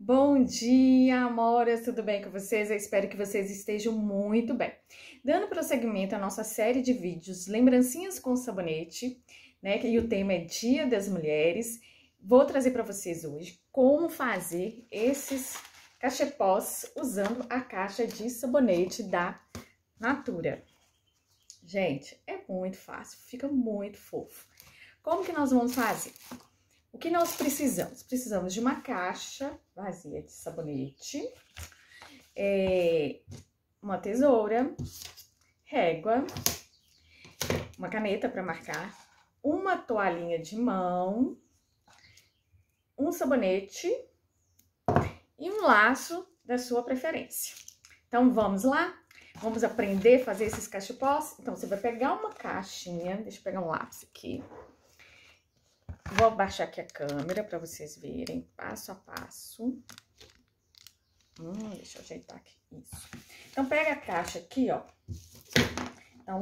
Bom dia, amoras, tudo bem com vocês? Eu espero que vocês estejam muito bem. Dando prosseguimento à nossa série de vídeos Lembrancinhas com Sabonete, né? E o tema é Dia das Mulheres. Vou trazer para vocês hoje como fazer esses cachepós usando a caixa de sabonete da Natura. Gente, é muito fácil, fica muito fofo. Como que nós vamos fazer? O que nós precisamos? Precisamos de uma caixa vazia de sabonete, é, uma tesoura, régua, uma caneta para marcar, uma toalhinha de mão, um sabonete e um laço da sua preferência. Então, vamos lá? Vamos aprender a fazer esses cachepós? Então, você vai pegar uma caixinha, deixa eu pegar um lápis aqui. Vou abaixar aqui a câmera para vocês verem passo a passo. Hum, deixa eu ajeitar aqui. Isso. Então, pega a caixa aqui, ó. Então,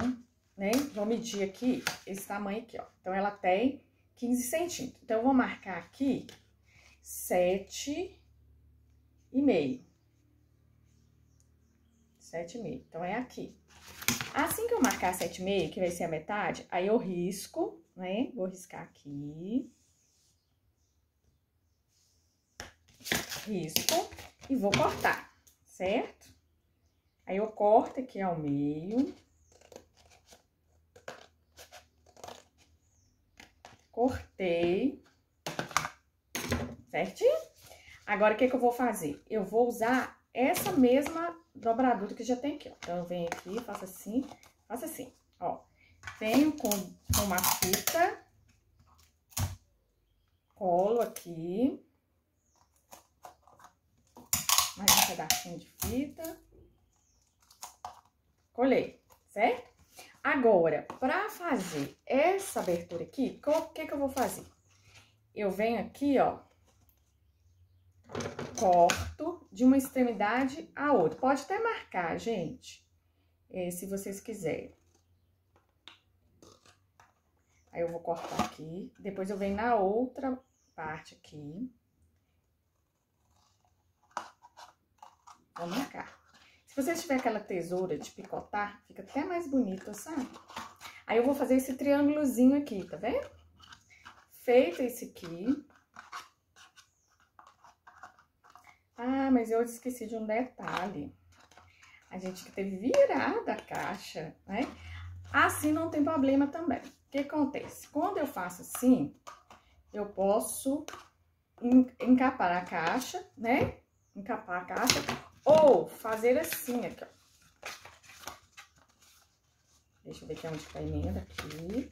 né, vou medir aqui esse tamanho aqui, ó. Então, ela tem 15 centímetros. Então, eu vou marcar aqui 7 e meio. 7 e meio. Então, é aqui. Assim que eu marcar 7 e meio, que vai ser a metade, aí eu risco né? Vou riscar aqui. Risco e vou cortar, certo? Aí eu corto aqui ao meio. Cortei. Certinho? Agora, o que que eu vou fazer? Eu vou usar essa mesma dobradura que já tem aqui, ó. Então, eu venho aqui, faço assim, faço assim, ó. Venho com, com uma fita, colo aqui, mais um pedacinho de fita, colei, certo? Agora, para fazer essa abertura aqui, o que que eu vou fazer? Eu venho aqui, ó, corto de uma extremidade a outra. Pode até marcar, gente, eh, se vocês quiserem. Aí, eu vou cortar aqui, depois eu venho na outra parte aqui. Vou marcar. Se você tiver aquela tesoura de picotar, fica até mais bonito, sabe? Aí, eu vou fazer esse triângulozinho aqui, tá vendo? Feito esse aqui. Ah, mas eu esqueci de um detalhe. A gente teve virada a caixa, né? Assim não tem problema também. O que acontece? Quando eu faço assim, eu posso encapar a caixa, né? Encapar a caixa, ou fazer assim, aqui, ó. Deixa eu ver aqui onde tá a emenda, aqui.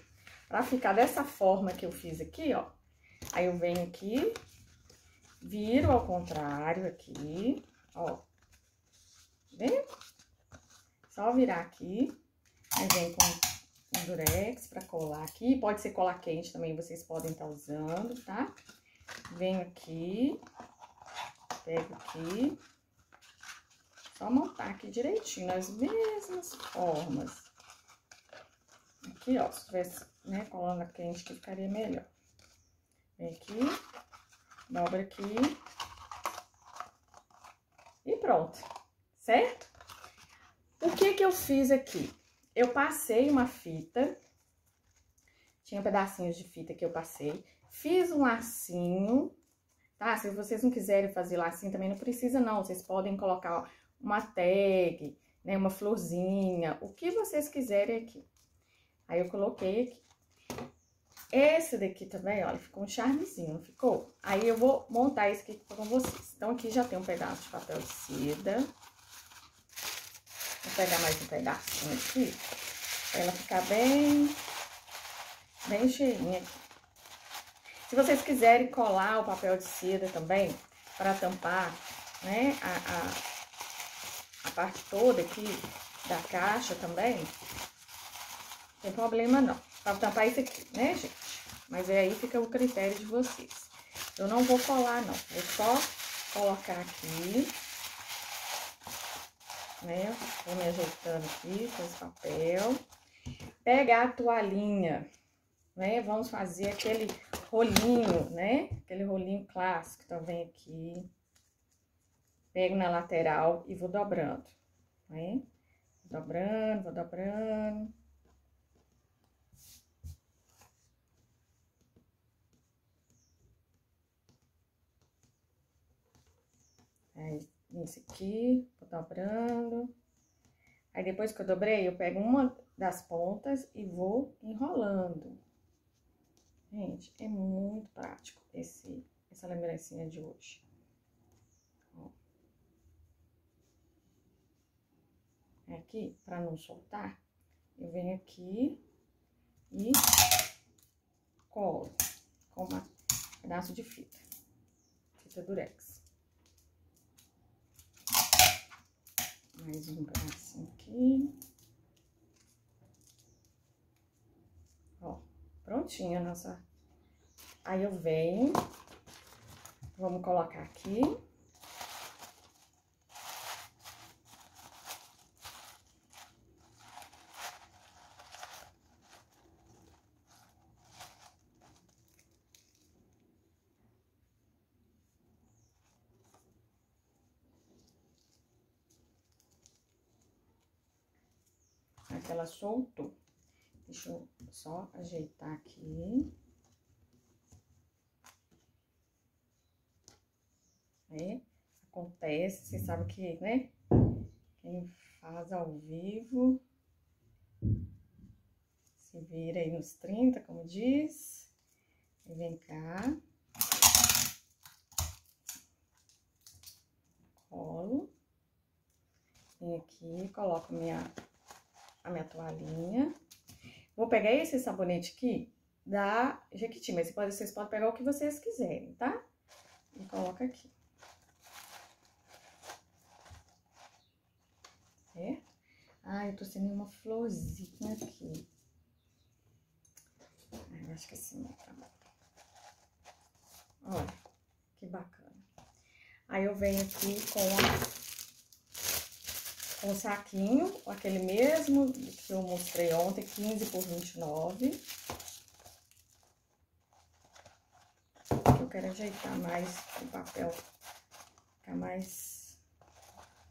Pra ficar dessa forma que eu fiz aqui, ó. Aí eu venho aqui, viro ao contrário aqui, ó. Vem? Só virar aqui. Aí vem com um durex pra colar aqui. Pode ser cola quente também, vocês podem estar tá usando, tá? Venho aqui, pego aqui. Só montar aqui direitinho, nas mesmas formas. Aqui, ó, se tivesse, né, colando quente que ficaria melhor. Vem aqui, dobra aqui. E pronto, certo? O que que eu fiz aqui? Eu passei uma fita, tinha pedacinhos de fita que eu passei, fiz um lacinho, tá? Se vocês não quiserem fazer lacinho, também não precisa não, vocês podem colocar uma tag, né, uma florzinha, o que vocês quiserem aqui. Aí eu coloquei aqui. Esse daqui também, olha, ficou um charmezinho, ficou? Aí eu vou montar esse aqui com vocês. Então, aqui já tem um pedaço de papel de seda. Vou pegar mais um pedacinho aqui, pra ela ficar bem, bem cheinha aqui. Se vocês quiserem colar o papel de seda também, para tampar, né, a, a, a, parte toda aqui da caixa também, não tem problema não. Pra tampar isso aqui, né, gente? Mas aí fica o critério de vocês. Eu não vou colar, não. Vou só colocar aqui né? Vou me ajeitando aqui com esse papel. Pegar a toalhinha, né? Vamos fazer aquele rolinho, né? Aquele rolinho clássico também aqui. Pego na lateral e vou dobrando, né? Vou dobrando, vou dobrando. Aí, esse aqui, vou dobrando. Aí, depois que eu dobrei, eu pego uma das pontas e vou enrolando. Gente, é muito prático esse, essa lembrancinha de hoje. Ó. Aqui, pra não soltar, eu venho aqui e colo com um pedaço de fita, fita durex. Mais um pedacinho aqui. Ó, prontinho a nossa... Aí eu venho, vamos colocar aqui. Aqui ela soltou. Deixa eu só ajeitar aqui. É, acontece, você sabe que, né? Quem faz ao vivo se vira aí nos 30, como diz. E vem cá. Colo. Vem aqui, coloco minha a minha toalhinha. Vou pegar esse sabonete aqui da Jequiti, mas vocês podem, pegar o que vocês quiserem, tá? E coloca aqui. Certo? Ah, eu tô sem uma florzinha aqui. Eu acho que assim tá bom. Olha, que bacana. Aí eu venho aqui com a um saquinho, aquele mesmo que eu mostrei ontem, 15 por 29. Eu quero ajeitar mais o papel, ficar mais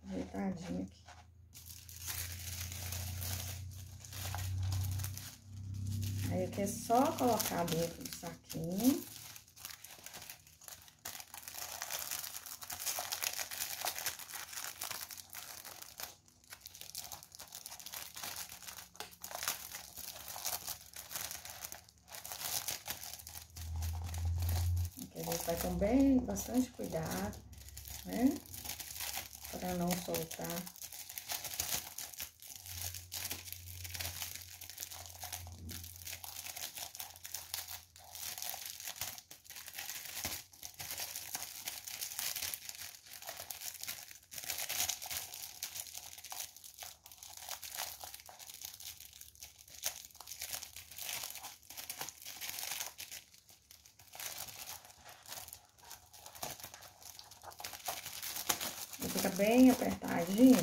ajeitadinho aqui. Aí aqui é só colocar dentro do saquinho. a gente vai com bem, bastante cuidado, né? Para não soltar. Fica bem apertadinho,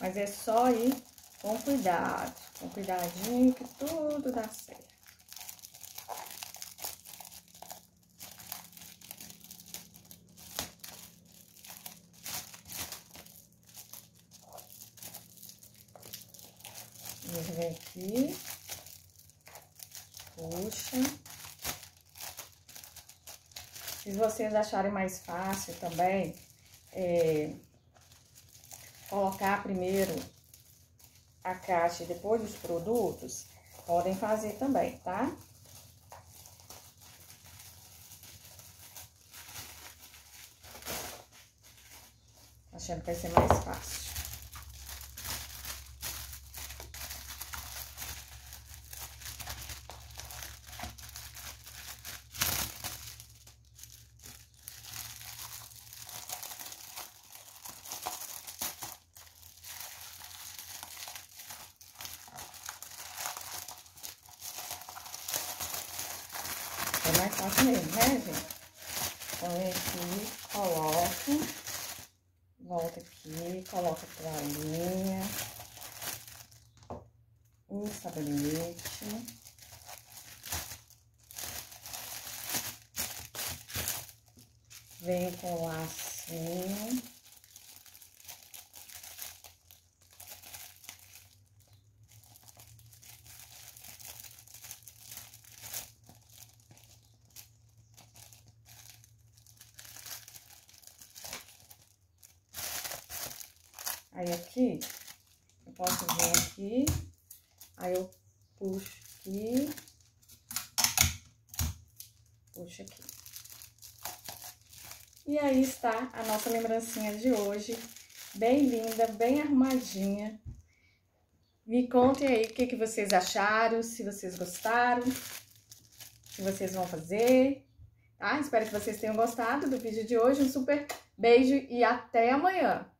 mas é só ir com cuidado, com cuidadinho que tudo dá certo. Vem aqui, puxa. Se vocês acharem mais fácil também, é, colocar primeiro a caixa e depois os produtos, podem fazer também, tá? Achando que vai ser mais fácil. É mais fácil mesmo, né, gente? Então, aqui, coloco, volta aqui, coloca a toalhinha, um sabonete. Vem com o lacinho. Aí aqui, eu posso vir aqui, aí eu puxo aqui, puxo aqui. E aí está a nossa lembrancinha de hoje, bem linda, bem arrumadinha. Me contem aí o que, que vocês acharam, se vocês gostaram, se vocês vão fazer, tá? Espero que vocês tenham gostado do vídeo de hoje. Um super beijo e até amanhã!